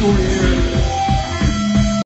Uncle here.